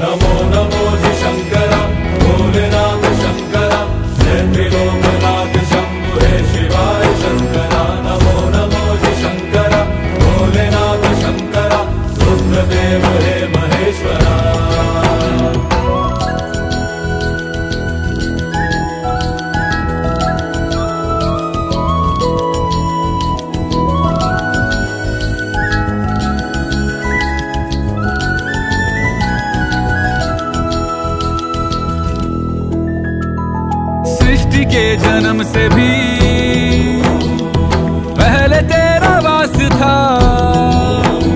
नमो नमो जि शङ्कर भोलेनाथ शङ्कर जय त्रिलोकनाथ शम्भु हे शिवाय शङ्कर। नमो नमो जि शङ्कर भोलेनाथ शङ्कर रुद्रदेव के जन्म से भी